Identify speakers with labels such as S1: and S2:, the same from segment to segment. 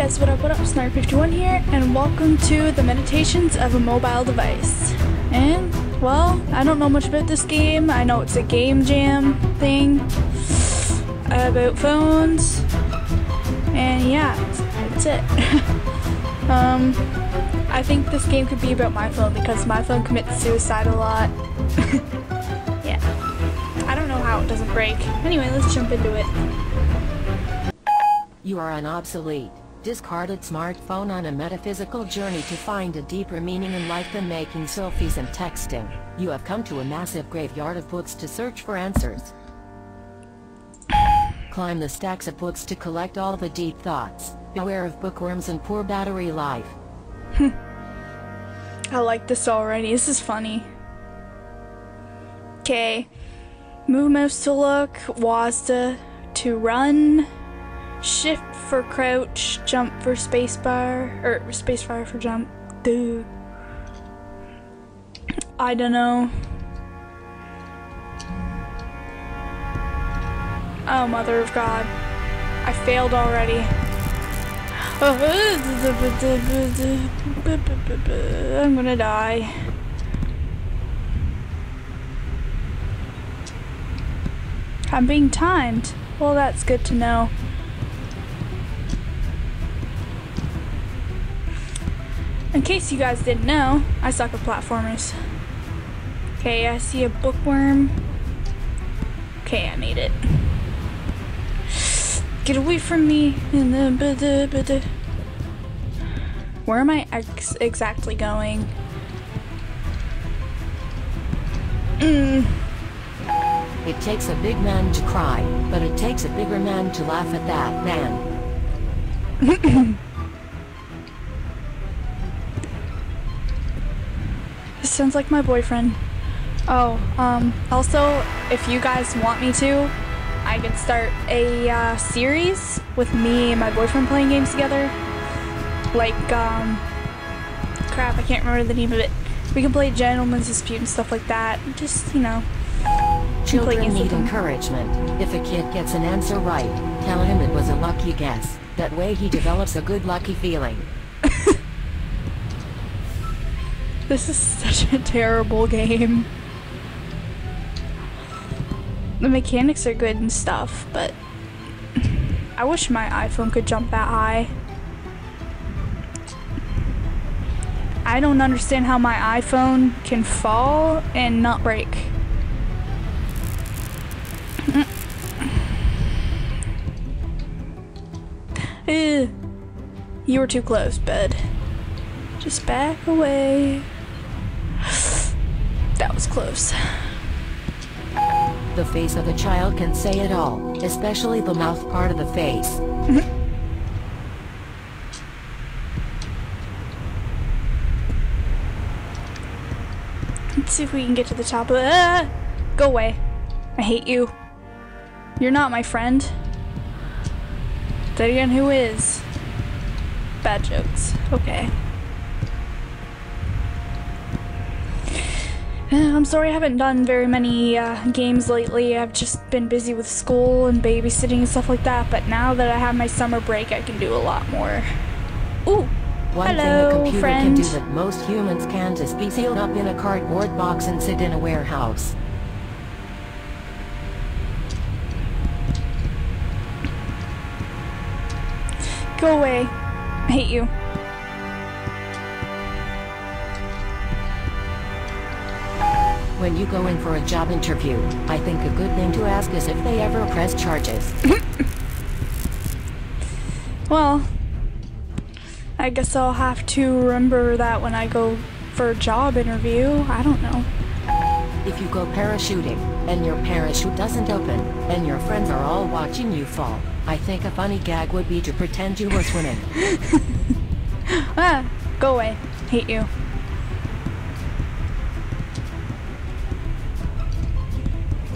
S1: guys, what up, what up? Snark51 here, and welcome to the Meditations of a Mobile Device. And, well, I don't know much about this game. I know it's a game jam thing about phones. And yeah, that's, it. um, I think this game could be about my phone because my phone commits suicide a lot. yeah. I don't know how it doesn't break. Anyway, let's jump into it.
S2: You are an obsolete, discarded smartphone on a metaphysical journey to find a deeper meaning in life than making selfies and texting. You have come to a massive graveyard of books to search for answers. Climb the stacks of books to collect all the deep thoughts. Beware of bookworms and poor battery life.
S1: I like this already. This is funny. Okay. Move mouse to look, WASD to run, shift for crouch, jump for spacebar, or spacebar for jump. Dude. I don't know. Oh, Mother of God. I failed already. I'm gonna die. I'm being timed. Well, that's good to know. In case you guys didn't know, I suck at platformers. Okay, I see a bookworm. Okay, I made it. Get away from me. Where am I ex exactly going? Mm.
S2: It takes a big man to cry, but it takes a bigger man to laugh at that man.
S1: this sounds like my boyfriend. Oh, um, also, if you guys want me to, I can start a uh, series with me and my boyfriend playing games together. Like, um, crap, I can't remember the name of it. We can play Gentleman's Dispute and stuff like that. Just, you know.
S2: Children need encouragement. If a kid gets an answer right, tell him it was a lucky guess. That way he develops a good lucky feeling.
S1: This is such a terrible game. The mechanics are good and stuff, but I wish my iPhone could jump that high. I don't understand how my iPhone can fall and not break. You were too close, bud. Just back away. That was close.
S2: The face of a child can say it all, especially the mouth part of the face.
S1: Let's see if we can get to the top of it. Ah! Go away. I hate you. You're not my friend. Then again, who is? Bad jokes. Okay. I'm sorry I haven't done very many uh, games lately. I've just been busy with school and babysitting and stuff like that, but now that I have my summer break, I can do a lot more. Ooh!
S2: One
S1: Hello,
S2: thing a computer
S1: friend.
S2: can do that most humans can't is be sealed up in a cardboard box and sit in a warehouse.
S1: Go away. I hate you.
S2: When you go in for a job interview, I think a good thing to ask is if they ever press charges.
S1: Well, I guess I'll have to remember that when I go for a job interview. I don't know.
S2: If you go parachuting, and your parachute doesn't open, and your friends are all watching you fall, I think a funny gag would be to pretend you were swimming.
S1: Ah, go away. Hate you.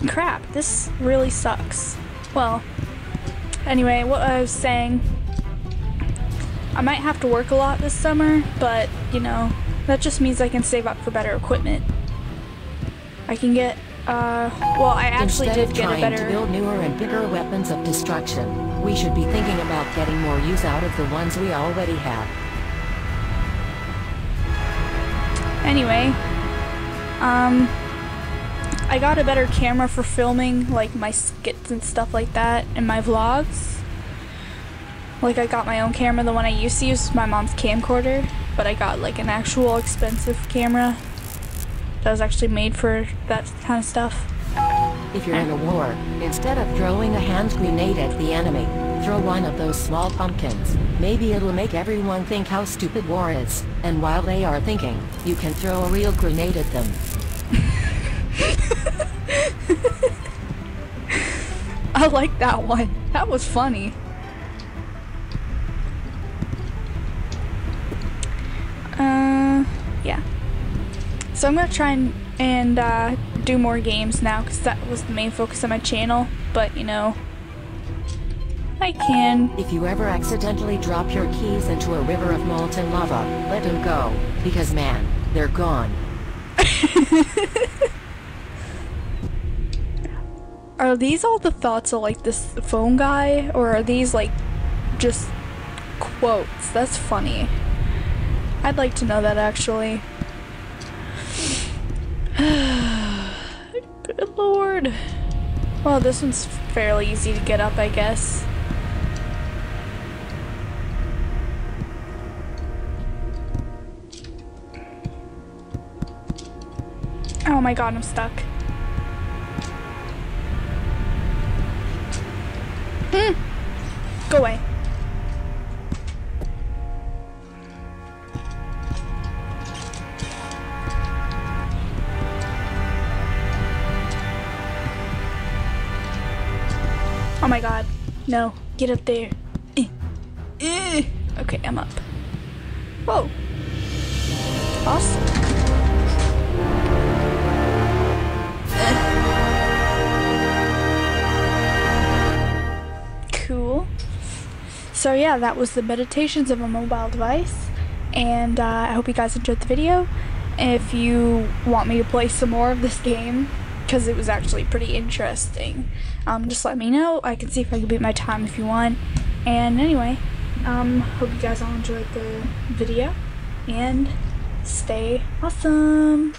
S1: Crap, this really sucks. Well, anyway, what I was saying, I might have to work a lot this summer, but, you know, that just means I can save up for better equipment. I can get, uh, well, I actually
S2: Instead
S1: did get a
S2: trying
S1: better...
S2: to build newer and bigger weapons of destruction, We should be thinking about getting more use out of the ones we already have.
S1: Anyway, um, I got a better camera for filming like my skits and stuff like that in my vlogs. Like I got my own camera, the one I used to use was my mom's camcorder, but I got like an actual expensive camera that was actually made for that kind of stuff.
S2: If you're in a war, instead of throwing a hand grenade at the enemy, throw one of those small pumpkins. Maybe it'll make everyone think how stupid war is, and while they are thinking, you can throw a real grenade at them.
S1: I like that one. That was funny. Uh, yeah. So I'm gonna try and, and uh, do more games now because that was the main focus of my channel. But you know, I can.
S2: If you ever accidentally drop your keys into a river of molten lava, let them go, because man, they're gone.
S1: Are these all the thoughts of like this phone guy, or are these like just quotes? That's funny. I'd like to know that actually. Good lord. Well, this one's fairly easy to get up, I guess. Oh my god, I'm stuck. Hmm. Go away. Oh my god. No. Get up there. Eh. Eh. Okay, I'm up. Whoa. Awesome. So yeah, that was the meditations of a mobile device, and uh, I hope you guys enjoyed the video. If you want me to play some more of this game, because it was actually pretty interesting, um, just let me know. I can see if I can beat my time if you want. And anyway, um, hope you guys all enjoyed the video, and stay awesome.